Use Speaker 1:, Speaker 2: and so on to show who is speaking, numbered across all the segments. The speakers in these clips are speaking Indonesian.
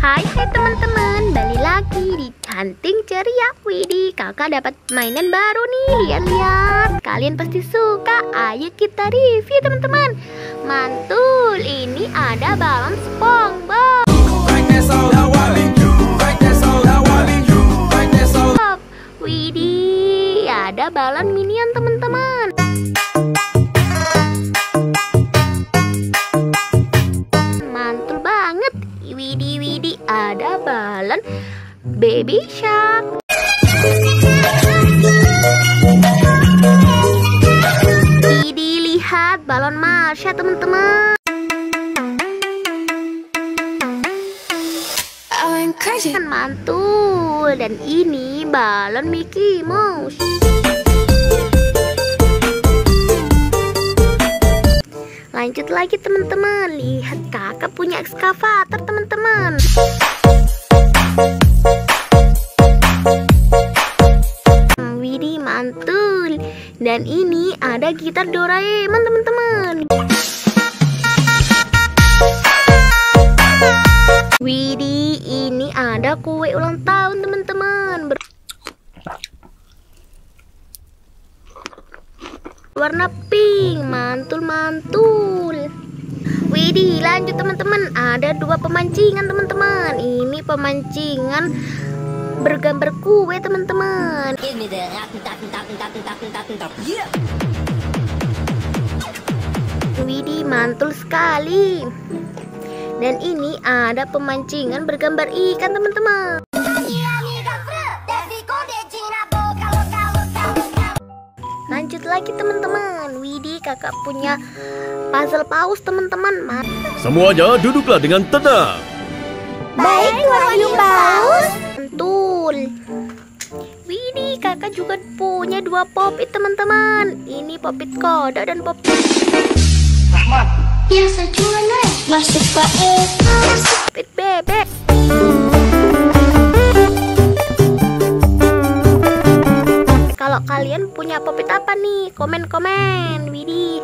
Speaker 1: Hai hai teman-teman, balik lagi di Canting Ceria. Widih, kakak dapat mainan baru nih, lihat-lihat. Kalian pasti suka, ayo kita review teman-teman. Mantul, ini ada balon SpongeBob balon baby shark. Widih, lihat balon Marsha teman-teman. Kan mantul. Dan ini balon Mickey Mouse. Lanjut lagi teman-teman. Lihat kakak punya ekskavator teman-teman dan ini ada gitar Doraemon teman-teman. Widih ini ada kue ulang tahun teman-teman. Warna pink mantul mantul Widih lanjut teman-teman. Ada dua pemancingan teman-teman. Ini pemancingan bergambar kue teman-teman.
Speaker 2: Yeah.
Speaker 1: Widih mantul sekali dan ini ada pemancingan bergambar ikan teman-teman lanjut lagi teman-teman Widih kakak punya puzzle paus teman-teman Ma-
Speaker 3: Semuanya duduklah dengan tenang.
Speaker 1: Baik, Wahyu Paus. Mantul. Widih, kakak juga punya dua popit teman-teman. Ini popit kodok dan popit
Speaker 4: Biasa juga naik Masuk Pak E
Speaker 1: popit bebek. Kalau kalian punya popit apa nih? Komen-komen, Widih.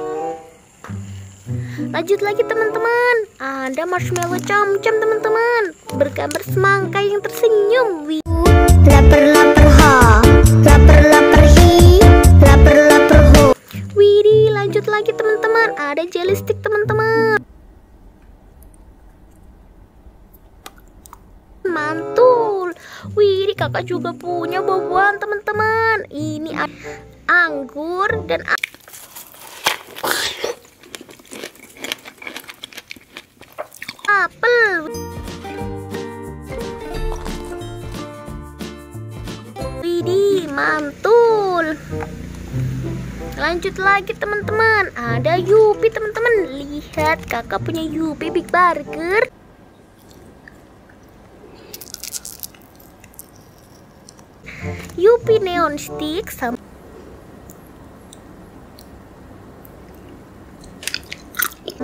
Speaker 1: Lanjut lagi teman-teman. Ada marshmallow cam-cam teman-teman. Bergambar semangka yang tersenyum. Widih. Lanjut lagi teman-teman. Ada jelly stick teman-teman. Mantul. Widih, kakak juga punya buah-buahan teman-teman. Ini anggur dan mantul. Lanjut lagi teman-teman. Ada Yupi teman-teman. Lihat kakak punya Yupi Big Burger. Yupi Neon Stick sama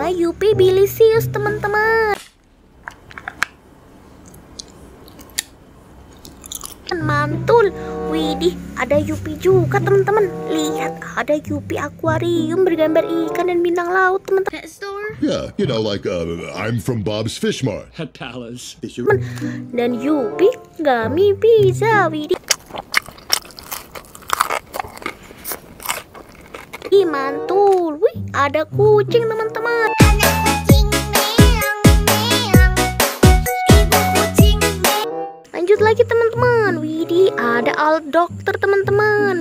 Speaker 1: Yupi Bilisius teman-teman. Mantul Widih ada Yupi juga teman-teman. Lihat ada Yupi akuarium bergambar ikan dan bintang laut teman-teman.
Speaker 5: Yeah, you know, like uh, I'm from Bob's Fish Mart.
Speaker 3: At Palace.
Speaker 1: Dan Yupi Gami Pizza Widih. Ih, mantul. Wih ada kucing teman-teman. Lanjut lagi teman-teman ada al dokter teman-teman.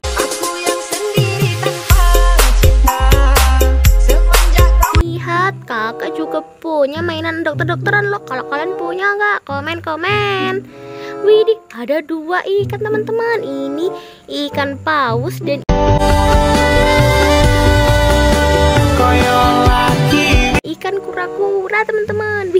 Speaker 1: Lihat kakak juga punya mainan dokter-dokteran loh. Kalau kalian punya nggak komen-komen Widih ada dua ikan teman-teman. Ini ikan paus dan ikan kura-kura teman-teman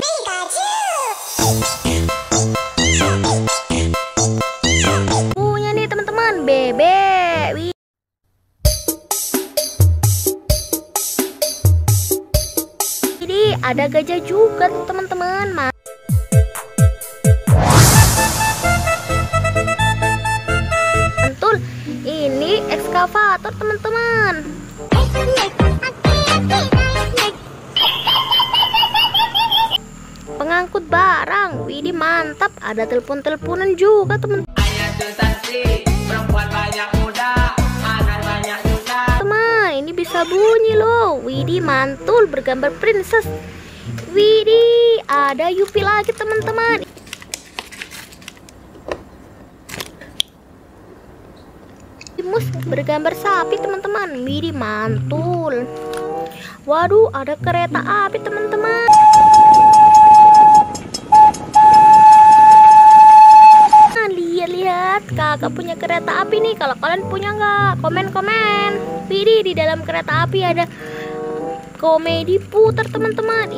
Speaker 1: Ada gajah juga teman-teman. Ma- mantul. Ini ekskavator teman-teman. Pengangkut barang. Widih mantap, ada telepon-teleponan juga teman. Teman, ini bisa bunyi loh. Widih mantul bergambar princess. Widih, ada Yupi lagi teman-teman. Mus bergambar sapi teman-teman. Widih mantul. Waduh, ada kereta api teman-teman. Nah, Lihat-lihat, kakak punya kereta api nih. Kalau kalian punya nggak? Komen-komen. Widih, di dalam kereta api ada komedi putar teman-teman.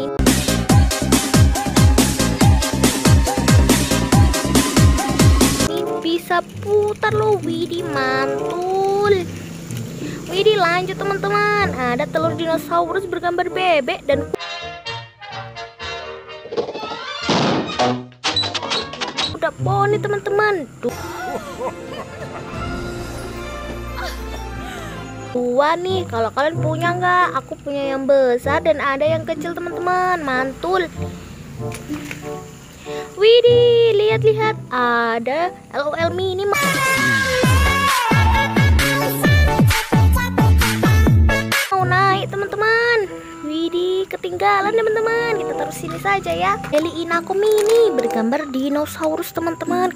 Speaker 1: Ini bisa putar loh Widih mantul. Widih lanjut teman-teman. Ada telur dinosaurus bergambar bebek dan Udah poni teman-teman Dua nih kalau kalian punya nggak Aku punya yang besar dan ada yang kecil teman-teman Mantul Widih, lihat-lihat ada LOL mini. Mau naik teman-teman. Widih, ketinggalan teman-teman. Kita taruh sini saja ya. Eli Inako mini bergambar dinosaurus teman-teman.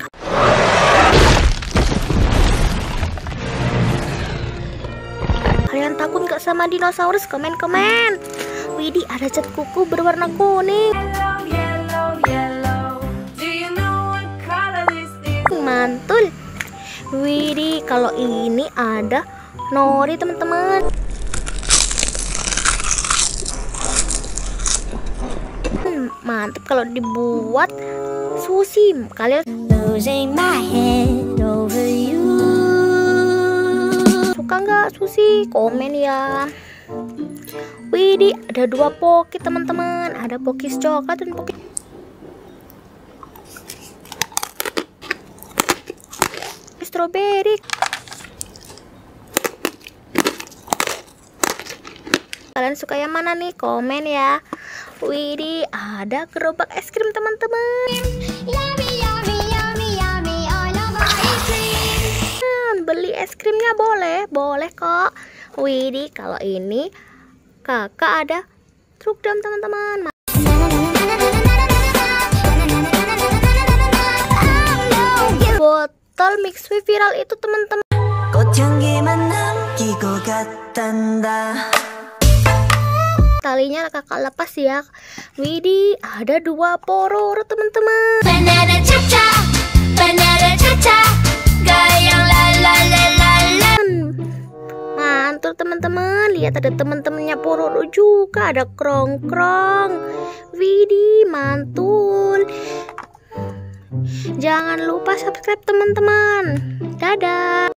Speaker 1: Takut nggak sama dinosaurus? Komen-komen. Widih, ada cat kuku berwarna kuning. mantul Widih kalau ini ada nori teman-teman hmm, mantap kalau dibuat sushi kalian
Speaker 4: Losing
Speaker 1: suka nggak sushi komen ya. Widih ada dua pokis teman-teman. Ada pokis coklat dan pokis strawberry kalian suka yang mana nih? Komen ya. Widih ada gerobak es krim teman-teman es krimnya boleh boleh kok. Widi kalau ini kakak ada truk dam teman-teman. Botol mix viral itu teman-teman. Talinya kakak lepas ya. Widi ada dua pororo teman-teman.
Speaker 4: Banana caca Banana caca Gayang la
Speaker 1: teman-teman. Lihat ada teman-temannya pororo juga. Ada krong-krong Widih mantul. Jangan lupa subscribe teman-teman. Dadah